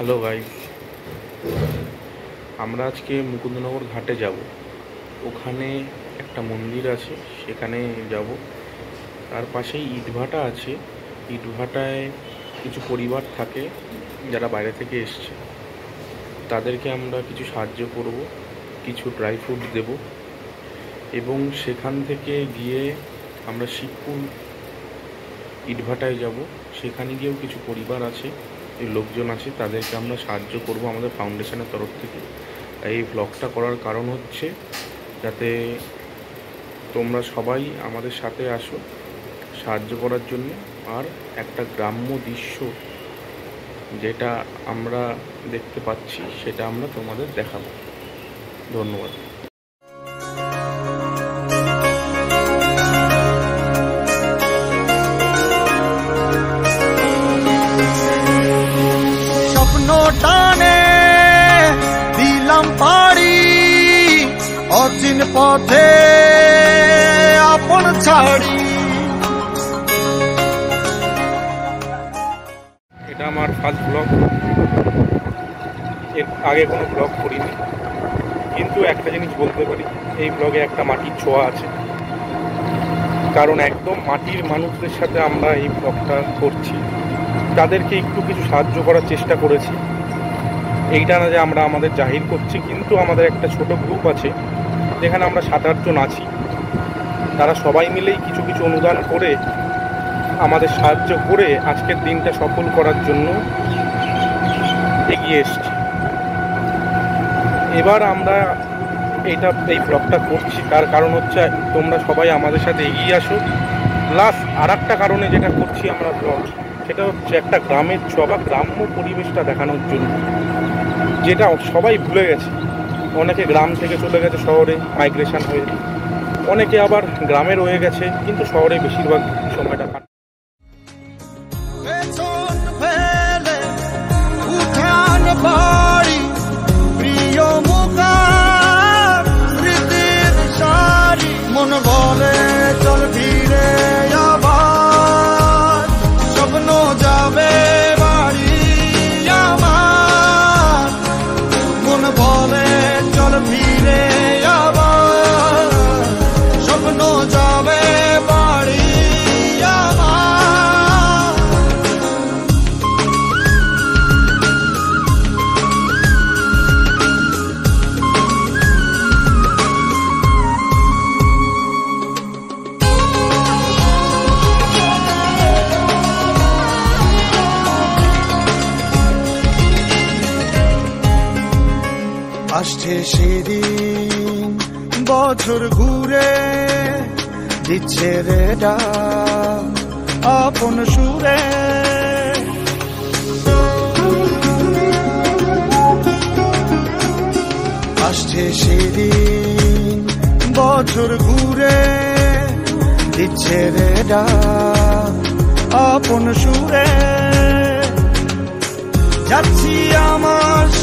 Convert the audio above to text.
Hello guys আমরা আজকে মুকুন্দনগর ঘাটে যাব। ওখানে একটা মন্দির আছে, সেখানে যাব। তার পাশেই ইটভাটা আছে। ইটভাটায় কিছু পরিবার থাকে যারা বাইরে থেকে এসছে। তাদেরকে আমরা কিছু সাহায্য করব, কিছু ড্রাই ফ্রুট দেব এবং সেখান থেকে গিয়ে আমরা শিবপুর ইটভাটায় যাব। সেখানে গিয়েও কিছু পরিবার আছে। লোকজন আছে, তাদেরকে আমরা সাহায্য করব আমাদের ফাউন্ডেশনের তরফ থেকে। এই ব্লগটা করার কারণ হচ্ছে যাতে তোমরা সবাই আমাদের সাথে আসো সাহায্য করার জন্য। আর একটা গ্রাম্য দৃশ্য যেটা আমরা দেখতে পাচ্ছি, সেটা আমরা তোমাদের দেখাবো। ধন্যবাদ। টানে দিলাম পাড়ি, অচিন পথে আপন ছাড়ি। এটা আমার ফার্স্ট ব্লগ এর আগে কোনো ব্লগ করিনি। কিন্তু একটা জিনিস বলতে পারি, এই ব্লগে একটা মাটির ছোঁয়া আছে। কারণ একদম মাটির মানুষদের সাথে আমরা এই ব্লগটা করছি। তাদেরকে একটু কিছু সাহায্য করার চেষ্টা করেছি। এইটা না যে আমরা আমাদের জাহির করছি, কিন্তু আমাদের একটা ছোট গ্রুপ আছে যেখানে আমরা সাত আটজন আছি। তারা সবাই মিলেই কিছু কিছু অনুদান করে আমাদের সাহায্য করে আজকের দিনটা সফল করার জন্য এগিয়ে এসছি। এবার আমরা এইটা এই ব্লগটা করছি। তার কারণ হচ্ছে তোমরা সবাই আমাদের সাথে এগিয়ে আসো। প্লাস আর একটা কারণে যেটা করছি আমরা ব্লগ সেটা হচ্ছে একটা গ্রামের চ বা গ্রাম্য পরিবেশটা দেখানোর জন্য, যেটা সবাই ভুলে গেছে। অনেকে গ্রাম থেকে চলে গেছে শহরে মাইগ্রেশন হয়ে অনেকে আবার গ্রামে রয়ে গেছে, কিন্তু শহরে বেশিরভাগ সময়টা আসছে সেদিন। বছর ঘুরে দিচ্ছে আপন সুরে। আসছে সেদিন। বছর ঘুরে দিচ্ছে রে আপন সুরে। যাচ্ছি আমার